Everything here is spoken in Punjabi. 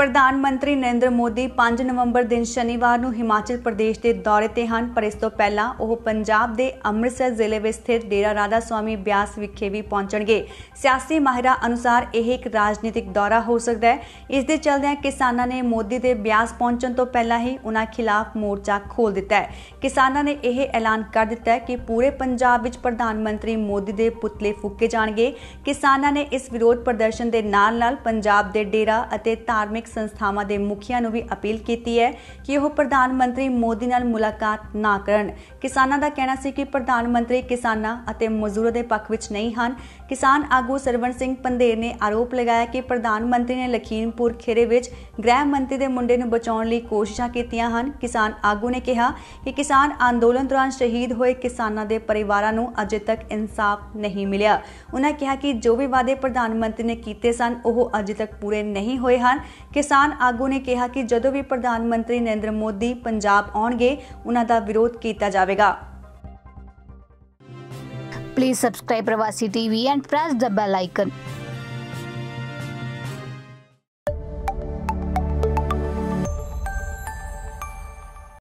ਪ੍ਰਧਾਨ ਮੰਤਰੀ ਨਰਿੰਦਰ ਮੋਦੀ 5 ਨਵੰਬਰ ਦਿਨ ਸ਼ਨੀਵਾਰ ਨੂੰ ਹਿਮਾਚਲ ਪ੍ਰਦੇਸ਼ ਦੇ ਦੌਰੇ ਤੇ ਹਨ, ਪਰ ਇਸ ਤੋਂ ਪਹਿਲਾਂ ਉਹ ਪੰਜਾਬ ਦੇ ਅੰਮ੍ਰਿਤਸਰ ਜ਼ਿਲ੍ਹੇ ਵਿੱਚ ਸਥਿਤ ਡੇਰਾ ਰਾਧਾ ਸਵਾਮੀ ਬਿਆਸ ਵਿਖੇ ਵੀ ਪਹੁੰਚਣਗੇ। ਸਿਆਸੀ ਮਾਹਿਰਾਂ ਅਨੁਸਾਰ ਇਹ ਇੱਕ ਰਾਜਨੀਤਿਕ ਦੌਰਾ ਹੋ ਸਕਦਾ ਹੈ। ਇਸ ਦੇ ਚਲਦਿਆਂ ਕਿਸਾਨਾਂ ਨੇ ਮੋਦੀ ਦੇ ਬਿਆਸ ਪਹੁੰਚਣ ਤੋਂ ਪਹਿਲਾਂ ਹੀ ਉਹਨਾਂ ਖਿਲਾਫ ਮੋਰਚਾ ਖੋਲ ਦਿੱਤਾ ਹੈ। ਕਿਸਾਨਾਂ ਨੇ ਇਹ ਐਲਾਨ ਕਰ ਦਿੱਤਾ ਹੈ ਕਿ ਪੂਰੇ ਪੰਜਾਬ ਵਿੱਚ ਪ੍ਰਧਾਨ ਮੰਤਰੀ ਮੋਦੀ ਦੇ ਪੁਤਲੇ ਫੂਕੇ ਜਾਣਗੇ। ਕਿਸਾਨਾਂ ਨੇ ਇਸ ਵਿਰੋਧ ਪ੍ਰਦਰਸ਼ਨ ਦੇ ਨਾਲ-ਨਾਲ ਪੰਜਾਬ ਦੇ ਡੇਰਾ ਅਤੇ ਧਾਰਮਿਕ ਸੰਸਥਾਵਾਂ ਦੇ ਮੁਖੀਆਂ ਨੂੰ ਵੀ ਅਪੀਲ ਕੀਤੀ ਹੈ ਕਿ ਉਹ ਪ੍ਰਧਾਨ ਮੰਤਰੀ ਮੋਦੀ ਨਾਲ ਮੁਲਾਕਾਤ ਨਾ ਕਰਨ। ਕਿਸਾਨਾਂ ਦਾ ਕਹਿਣਾ ਸੀ ਕਿ ਪ੍ਰਧਾਨ ਮੰਤਰੀ ਕਿਸਾਨਾਂ ਅਤੇ ਮਜ਼ਦੂਰਾਂ ਦੇ ਪੱਖ ਵਿੱਚ ਨਹੀਂ ਹਨ। ਕਿਸਾਨ ਆਗੂ ਸਰਵਣ ਸਿੰਘ ਪੰਦੇਰ ਨੇ ਆਰੋਪ ਲਗਾਇਆ ਕਿ ਪ੍ਰਧਾਨ ਮੰਤਰੀ ਨੇ ਲਖੀਮਪੁਰ ਖੇਰੇ ਵਿੱਚ ਗ੍ਰਹਿ ਮੰਤਰੀ ਦੇ ਮੁੰਡੇ ਨੂੰ ਬਚਾਉਣ ਲਈ ਕੋਸ਼ਿਸ਼ਾਂ ਕੀਤੀਆਂ ਹਨ। ਕਿਸਾਨ ਆਗੂ ਨੇ ਕਿਹਾ ਕਿ ਕਿਸਾਨ ਅੰਦੋਲਨ ਦੌਰਾਨ ਸ਼ਹੀਦ ਹੋਏ ਕਿਸਾਨਾਂ ਦੇ ਪਰਿਵਾਰਾਂ ਨੂੰ ਅਜੇ ਤੱਕ ਇਨਸਾਫ ਨਹੀਂ ਮਿਲਿਆ। ਉਹਨਾਂ ਕਿਹਾ ਕਿ ਜੋ ਵੀ ਵਾਅਦੇ ਪ੍ਰਧਾਨ ਮੰਤਰੀ ਨੇ ਕੀਤੇ ਸਨ, ਉਹ ਅਜੇ ਤੱਕ ਪੂਰੇ ਨਹੀਂ ਹੋਏ ਹਨ। ਕਿਸਾਨ ਆਗੂ ਨੇ ਕਿਹਾ ਕਿ ਜਦੋਂ ਵੀ ਪ੍ਰਧਾਨ ਮੰਤਰੀ ਨਰਿੰਦਰ ਮੋਦੀ ਪੰਜਾਬ ਆਉਣਗੇ, ਉਹਨਾਂ ਦਾ ਵਿਰੋਧ ਕੀਤਾ ਜਾਵੇਗਾ Please subscribe Pravasi TV and press the bell icon.